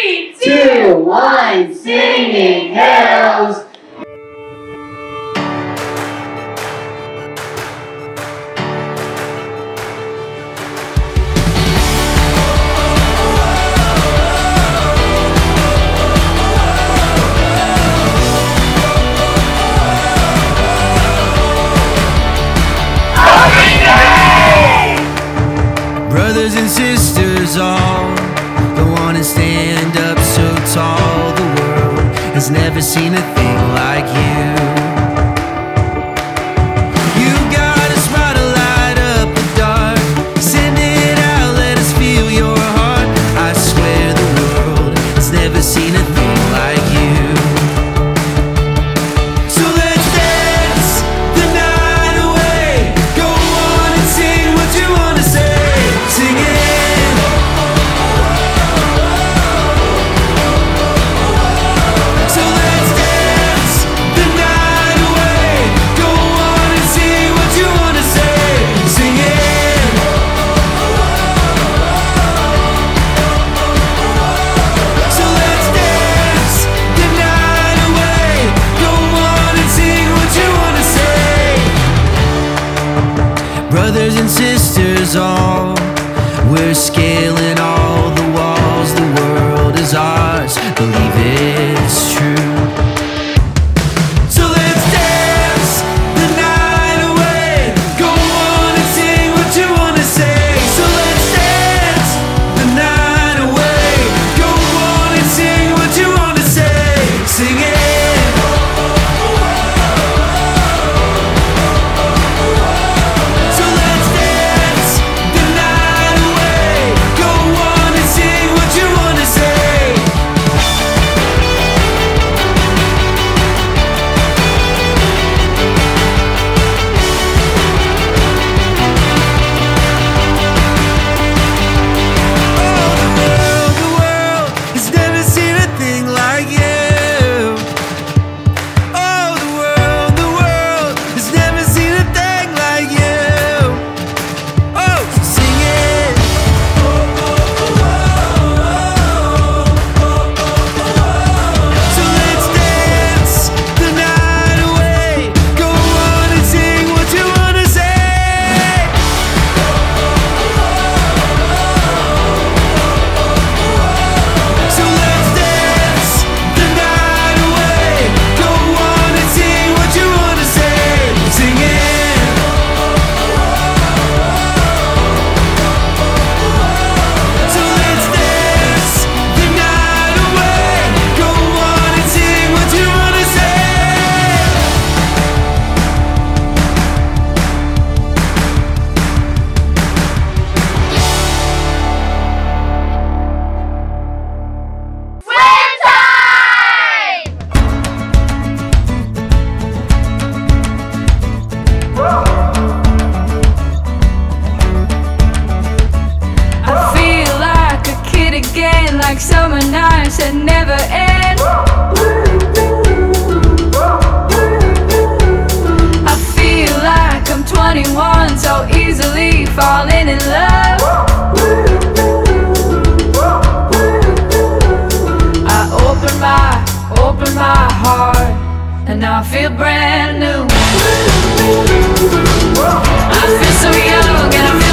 three, two, one, Singing Hills. Sisters are never seen a thing nights that never end. I feel like I'm 21, so easily falling in love. I open my, open my heart, and now I feel brand new. I feel so young, and I feel.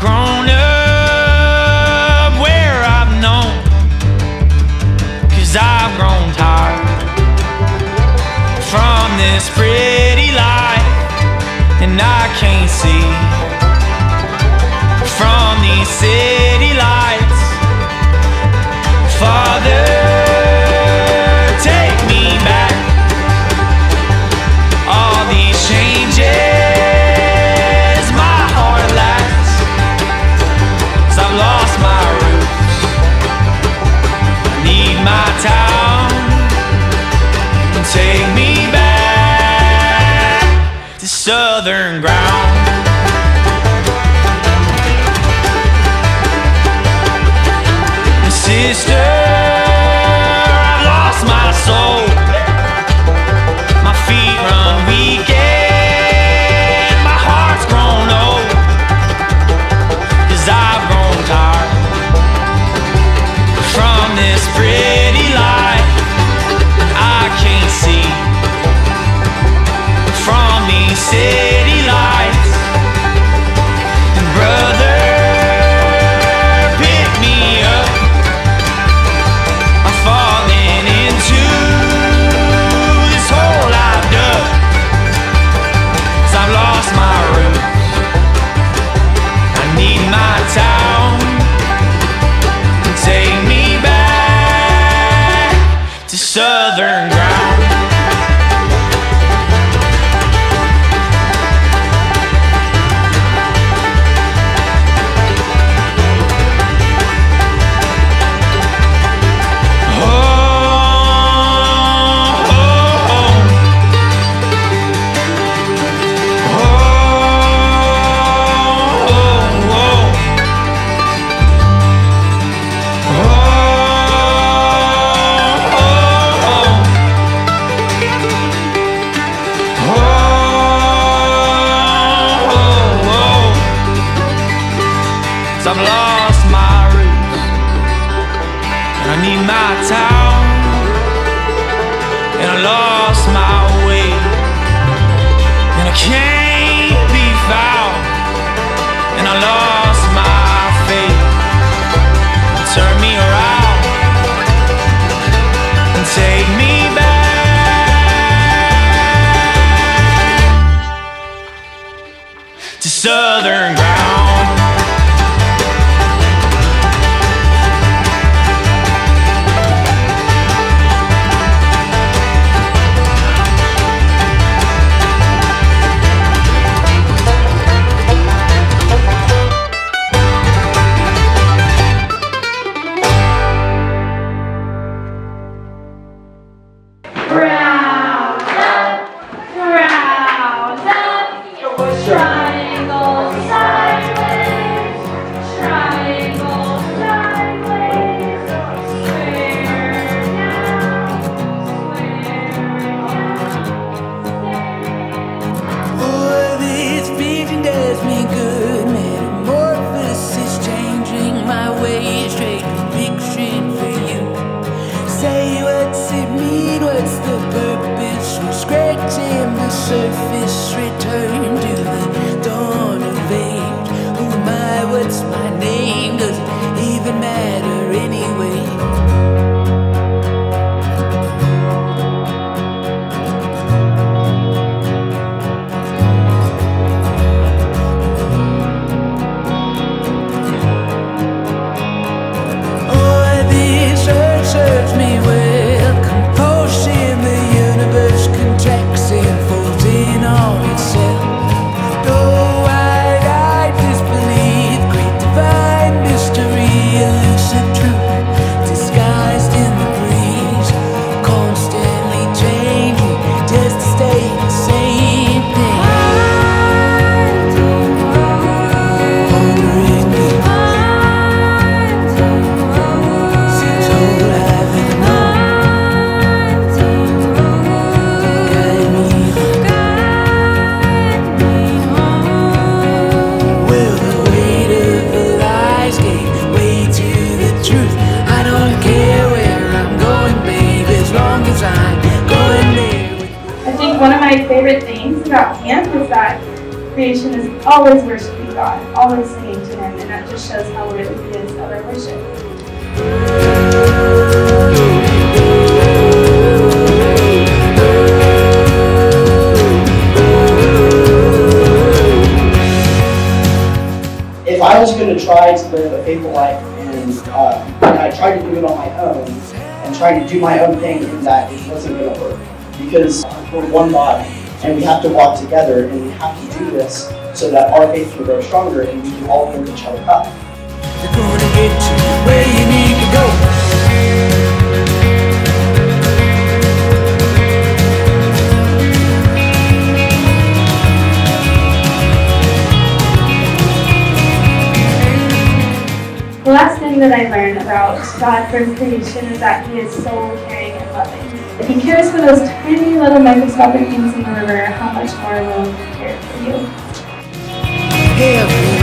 Grown up where I've known. Cause I've grown tired from this pretty life, and I can't see from these cities. God, always singing to Him, and that just shows how worthy He is of our worship. if I was going to try to live a faithful life and, uh, and I tried to do it on my own and try to do my own thing in that it wasn't going to work because we're one body and we have to walk together and we have to do this so that our faith can grow stronger and we can all build each other up. They're gonna get you where you need to go. The last thing that I learned about God from creation is that He is so caring and loving. If He cares for those tiny little microscopic things in the river, how much more will He care for you? Every road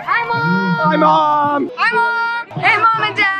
Hi, Mom! Hi, Mom! Hi, Mom! Hey, Mom and Dad!